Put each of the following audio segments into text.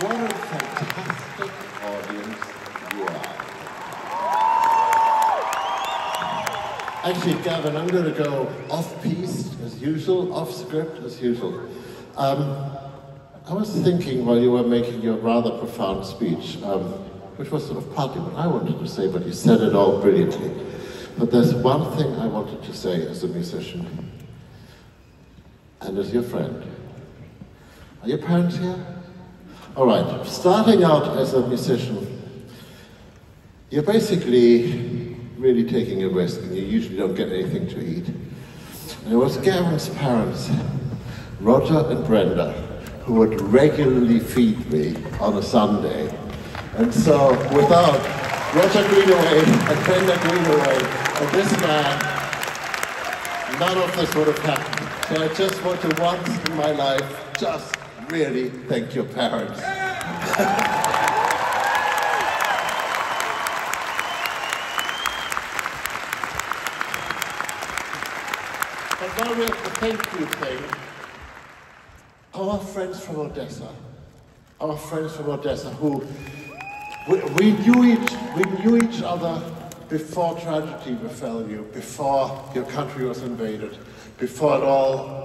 What a fantastic audience you are. Actually, Gavin, I'm going to go off-piste as usual, off-script as usual. Um, I was thinking while you were making your rather profound speech, um, which was sort of partly what I wanted to say, but you said it all brilliantly. But there's one thing I wanted to say as a musician and as your friend. Are your parents here? All right, starting out as a musician, you're basically really taking a risk and you usually don't get anything to eat. And it was Gavin's parents, Roger and Brenda, who would regularly feed me on a Sunday. And so without Roger Greenaway and Brenda Greenaway and this man, none of this would have happened. So I just want to once in my life just really thank your parents. while we're at the thank you thing, our friends from Odessa, our friends from Odessa who we, we knew each we knew each other before tragedy befell you, before your country was invaded, before it all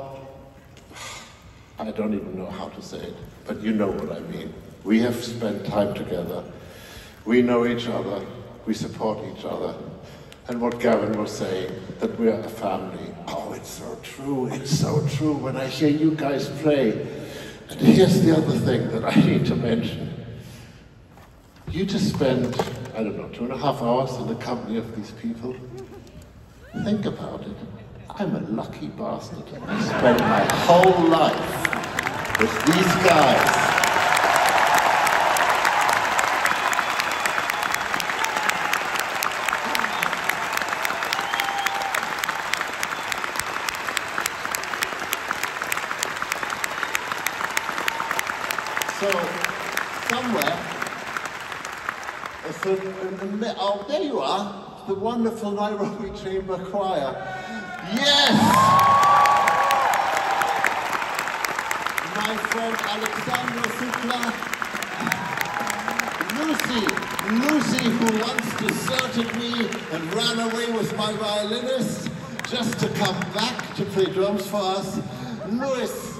I don't even know how to say it, but you know what I mean. We have spent time together. We know each other. We support each other. And what Gavin was saying, that we're a family. Oh, it's so true. It's so true when I hear you guys play. And here's the other thing that I need to mention. You just spend, I don't know, two and a half hours in the company of these people. Think about it. I'm a lucky bastard. I spent my whole life with these guys. So, somewhere, oh, there you are, the wonderful Nairobi Chamber Choir. Yes! My friend Alexandra Sukla. Lucy, Lucy who once deserted me and ran away with my violinist just to come back to play drums for us. Luis,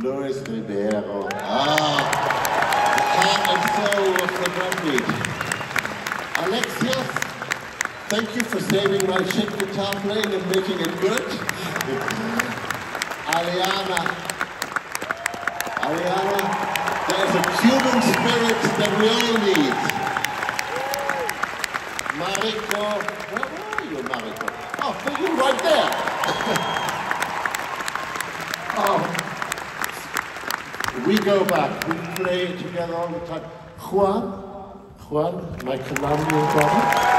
Luis Ribeiro. Ah, the heart and soul of the drum beat. Thank you for saving my shit guitar playing and making it good. Aliana, Aliana, there's a Cuban spirit that we all need. Mariko, where are you, Mariko? Oh, for you right there. oh, we go back. We play together all the time. Juan, Juan, my Colombian brother.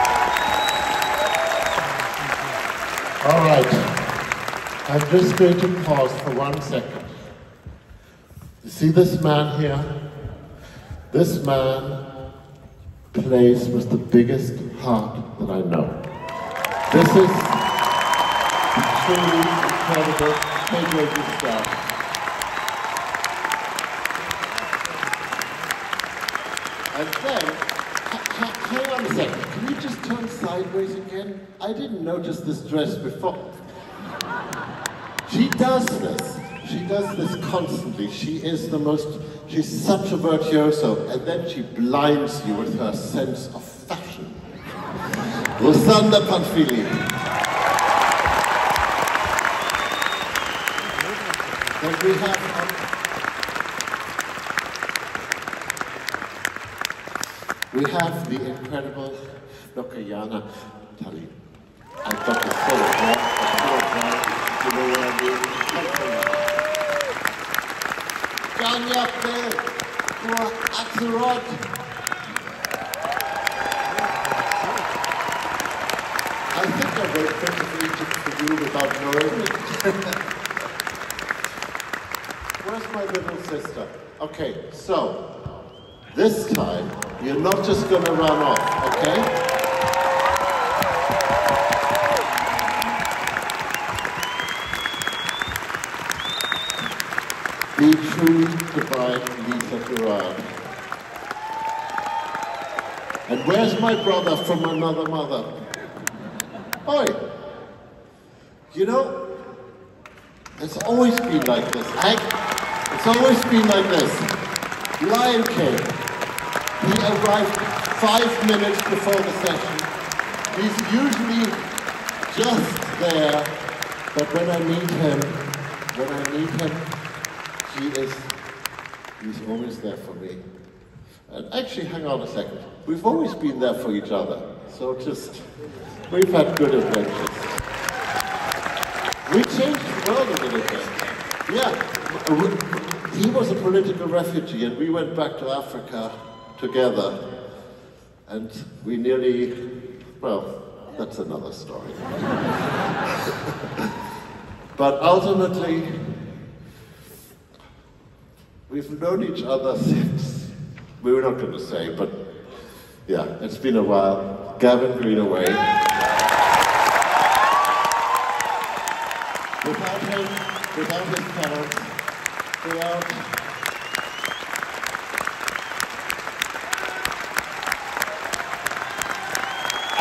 All right. I'm just going to pause for one second. You see this man here? This man plays with the biggest heart that I know. This is truly incredible Pedro stuff. And then, hang on a second, can you just turn sideways again? I didn't notice this dress before. She does this. She does this constantly. She is the most, she's such a virtuoso, and then she blinds you with her sense of fashion. Rusanda Panfili. And we have um, we have the incredible Lokayana Tali. I've got the full of you know what I mean? Ganya Bell for Axelrod. I think I wrote perfectly for you without knowing it. Where's my little sister? Okay, so this time you're not just going to run off, okay? Be true to find Lisa Gerrard. And where's my brother from another mother? Mother? Oi! You know, it's always been like this. I, it's always been like this. Lion King, he arrived five minutes before the session. He's usually just there, but when I meet him, when I meet him, he is, he's always there for me. And actually, hang on a second. We've always been there for each other. So just, we've had good adventures. We changed the world a little bit. Yeah, he was a political refugee and we went back to Africa together. And we nearly, well, that's another story. but ultimately, We've known each other since, we were not going to say, but yeah, it's been a while. Gavin Greenaway. Without him, without his parents, without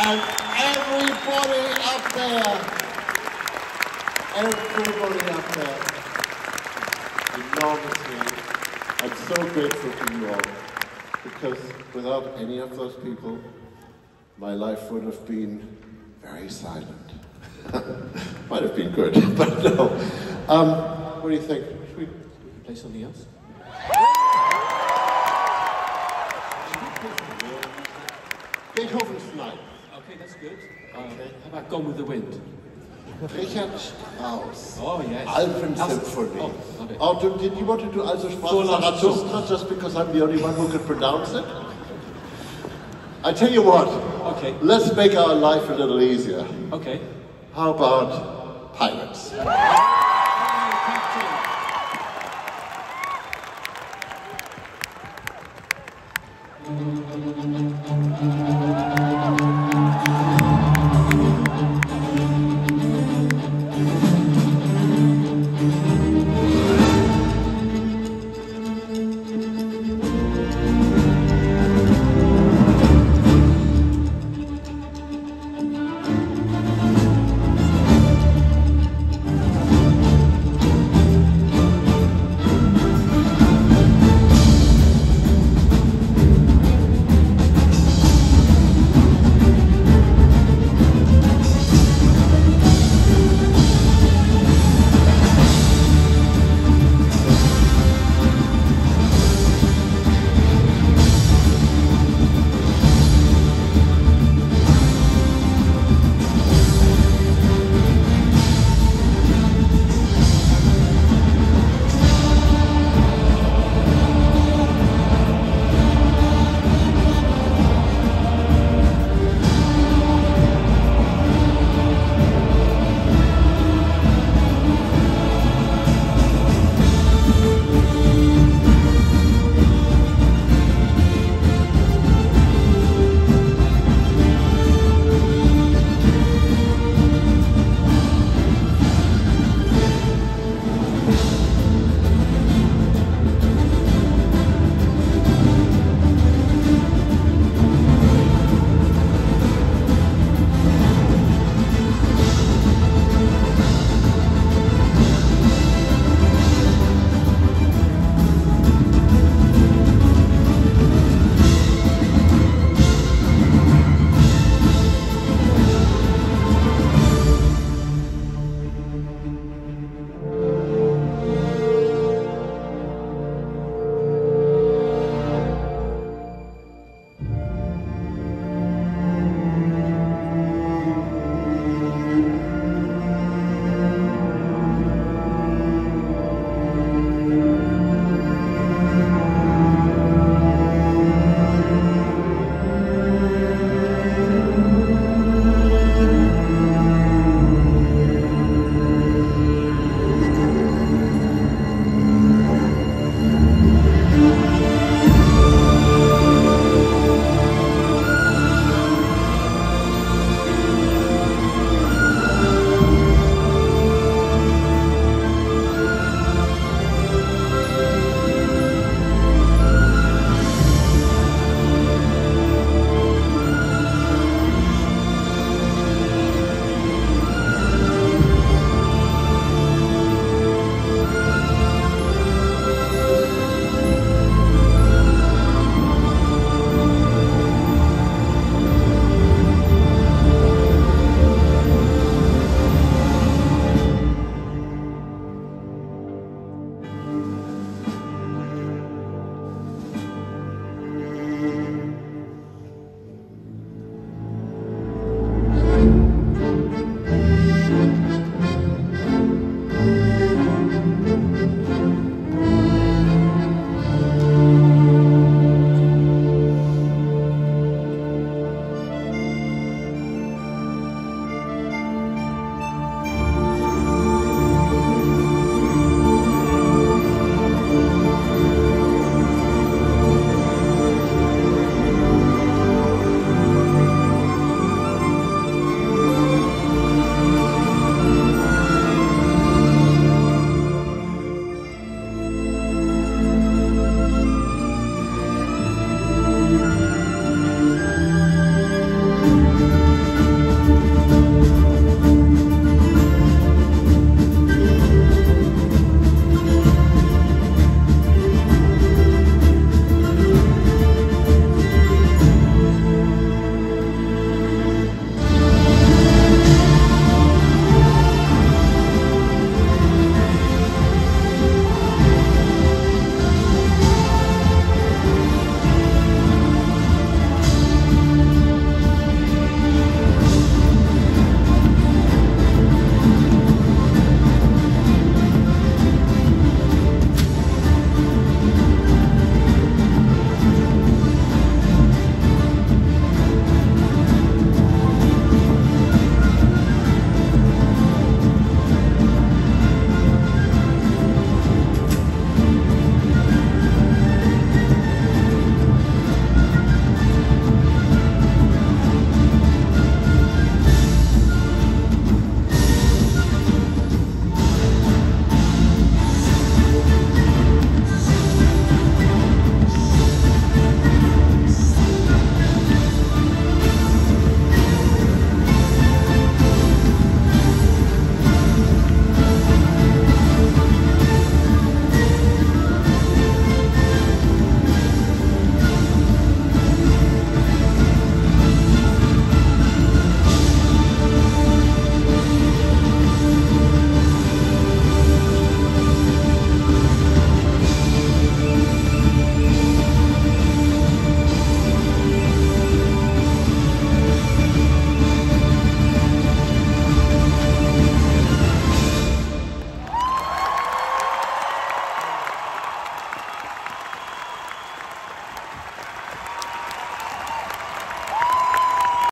and everybody up there, everybody up there, enormously I'm so grateful to you all because without any of those people, my life would have been very silent. Might have been good, but no. Um, what do you think? Should we play something else? Beethoven's Ninth. Okay, that's good. Um. How about Gone with the Wind? Richard Strauss. Oh, yes. Alpen Symphony. Oh, oh, did you want to do Also Sprach Zarathustra just because I'm the only one who can pronounce it? I tell you what. Okay. Let's make our life a little easier. Okay. How about pirates?